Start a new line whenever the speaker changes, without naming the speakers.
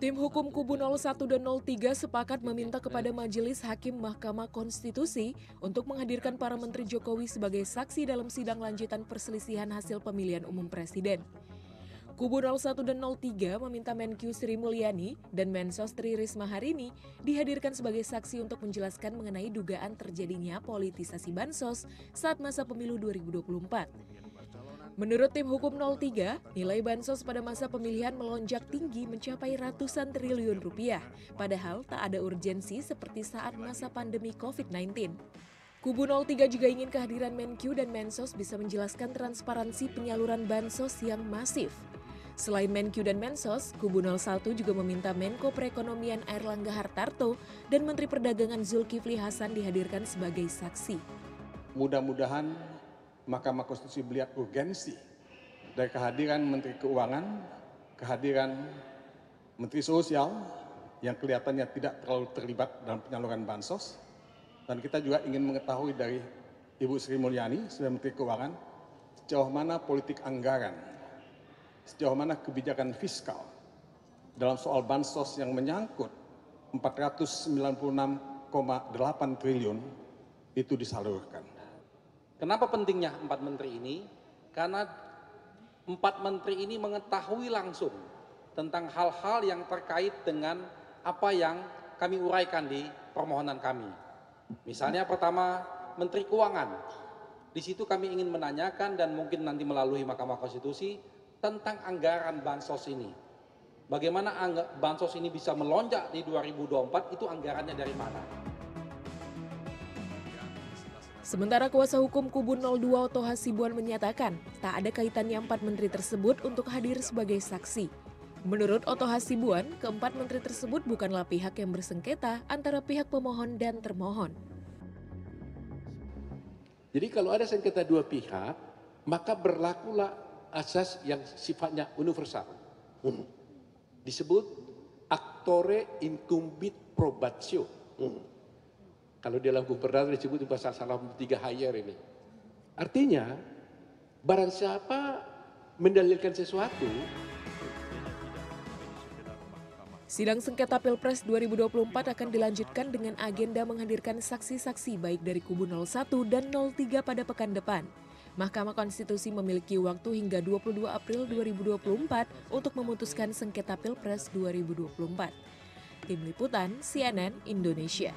Tim hukum kubu 01 dan 03 sepakat meminta kepada Majelis Hakim Mahkamah Konstitusi untuk menghadirkan para Menteri Jokowi sebagai saksi dalam sidang lanjutan perselisihan hasil pemilihan umum presiden. Kubu 01 dan 03 meminta Menkyu Sri Mulyani dan Mensos Tri Risma hari ini dihadirkan sebagai saksi untuk menjelaskan mengenai dugaan terjadinya politisasi bansos saat masa pemilu 2024. Menurut tim hukum 03, nilai bansos pada masa pemilihan melonjak tinggi mencapai ratusan triliun rupiah, padahal tak ada urgensi seperti saat masa pandemi COVID-19. Kubu 03 juga ingin kehadiran Menkyu dan Mensos bisa menjelaskan transparansi penyaluran bansos yang masif. Selain Menkyu dan Mensos, Kubu 01 juga meminta Menko Perekonomian Airlangga Hartarto dan Menteri Perdagangan Zulkifli Hasan dihadirkan sebagai saksi.
Mudah-mudahan Mahkamah Konstitusi melihat urgensi dari kehadiran Menteri Keuangan, kehadiran Menteri Sosial yang kelihatannya tidak terlalu terlibat dalam penyaluran bansos. Dan kita juga ingin mengetahui dari Ibu Sri Mulyani sebagai Menteri Keuangan sejauh mana politik anggaran, sejauh mana kebijakan fiskal dalam soal bansos yang menyangkut 496,8 triliun itu disalurkan.
Kenapa pentingnya empat menteri ini? Karena empat menteri ini mengetahui langsung tentang hal-hal yang terkait dengan apa yang kami uraikan di permohonan kami. Misalnya pertama Menteri Keuangan. Di situ kami ingin menanyakan dan mungkin nanti melalui Mahkamah Konstitusi tentang anggaran bansos ini. Bagaimana bansos ini bisa melonjak di 2024 itu anggarannya dari mana?
Sementara kuasa hukum kubu 02 Oto Hasibuan menyatakan tak ada kaitannya empat menteri tersebut untuk hadir sebagai saksi. Menurut Oto Hasibuan, keempat menteri tersebut bukanlah pihak yang bersengketa antara pihak pemohon dan termohon.
Jadi kalau ada sengketa dua pihak, maka berlakulah asas yang sifatnya universal. Hmm. Disebut actore incumbit probatio. Hmm. Kalau dalam hukum perdata disebut di pasal 3 higher ini. Artinya, barang siapa mendalilkan sesuatu,
Sidang sengketa Pilpres 2024 akan dilanjutkan dengan agenda menghadirkan saksi-saksi baik dari kubu 01 dan 03 pada pekan depan. Mahkamah Konstitusi memiliki waktu hingga 22 April 2024 untuk memutuskan sengketa Pilpres 2024. Tim Liputan CNN Indonesia.